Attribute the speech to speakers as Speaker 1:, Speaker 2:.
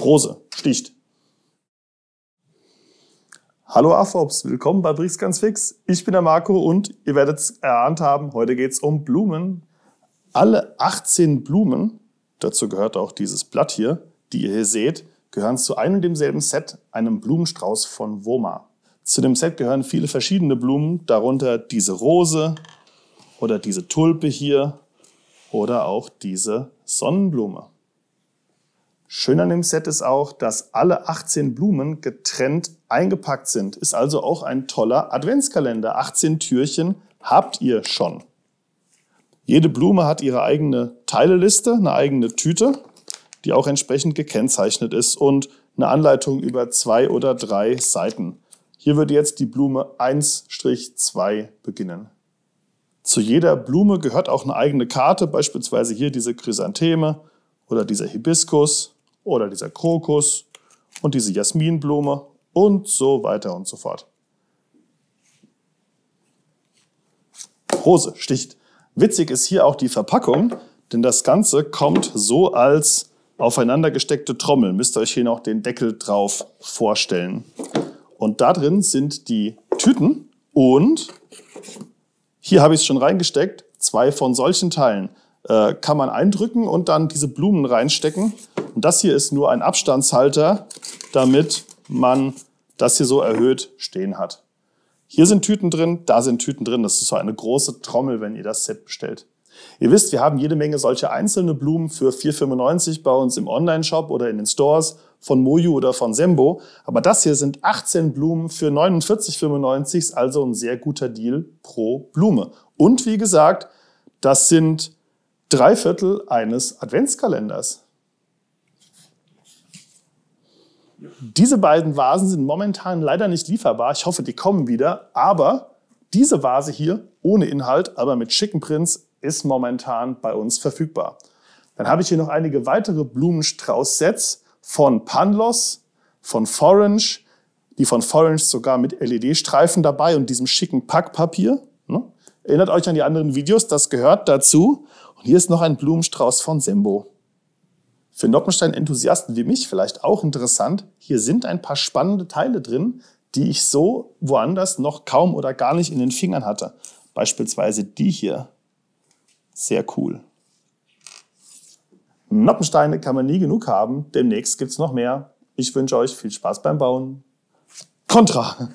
Speaker 1: Rose, sticht. Hallo AFOPs, willkommen bei Brix ganz fix. Ich bin der Marco und ihr werdet es erahnt haben, heute geht es um Blumen. Alle 18 Blumen, dazu gehört auch dieses Blatt hier, die ihr hier seht, gehören zu einem und demselben Set, einem Blumenstrauß von Woma. Zu dem Set gehören viele verschiedene Blumen, darunter diese Rose oder diese Tulpe hier oder auch diese Sonnenblume. Schön an dem Set ist auch, dass alle 18 Blumen getrennt eingepackt sind. Ist also auch ein toller Adventskalender. 18 Türchen habt ihr schon. Jede Blume hat ihre eigene Teileliste, eine eigene Tüte, die auch entsprechend gekennzeichnet ist und eine Anleitung über zwei oder drei Seiten. Hier würde jetzt die Blume 1-2 beginnen. Zu jeder Blume gehört auch eine eigene Karte, beispielsweise hier diese Chrysantheme oder dieser Hibiskus oder dieser Krokus und diese Jasminblume und so weiter und so fort. Rose sticht. Witzig ist hier auch die Verpackung, denn das Ganze kommt so als aufeinander gesteckte Trommel. Müsst ihr euch hier noch den Deckel drauf vorstellen. Und da drin sind die Tüten und hier habe ich es schon reingesteckt, zwei von solchen Teilen. Äh, kann man eindrücken und dann diese Blumen reinstecken. Und das hier ist nur ein Abstandshalter, damit man das hier so erhöht stehen hat. Hier sind Tüten drin, da sind Tüten drin. Das ist so eine große Trommel, wenn ihr das Set bestellt. Ihr wisst, wir haben jede Menge solche einzelne Blumen für 4,95 bei uns im Online-Shop oder in den Stores von Moju oder von Sembo. Aber das hier sind 18 Blumen für 49,95, also ein sehr guter Deal pro Blume. Und wie gesagt, das sind drei Viertel eines Adventskalenders. Diese beiden Vasen sind momentan leider nicht lieferbar. Ich hoffe, die kommen wieder. Aber diese Vase hier ohne Inhalt, aber mit schicken Prints, ist momentan bei uns verfügbar. Dann habe ich hier noch einige weitere Blumenstrauß-Sets von Panlos, von Forange, die von Forange sogar mit LED-Streifen dabei und diesem schicken Packpapier. Ne? Erinnert euch an die anderen Videos, das gehört dazu. Und hier ist noch ein Blumenstrauß von Sembo. Für Noppenstein-Enthusiasten wie mich vielleicht auch interessant, hier sind ein paar spannende Teile drin, die ich so woanders noch kaum oder gar nicht in den Fingern hatte. Beispielsweise die hier. Sehr cool. Noppensteine kann man nie genug haben. Demnächst gibt es noch mehr. Ich wünsche euch viel Spaß beim Bauen. Contra!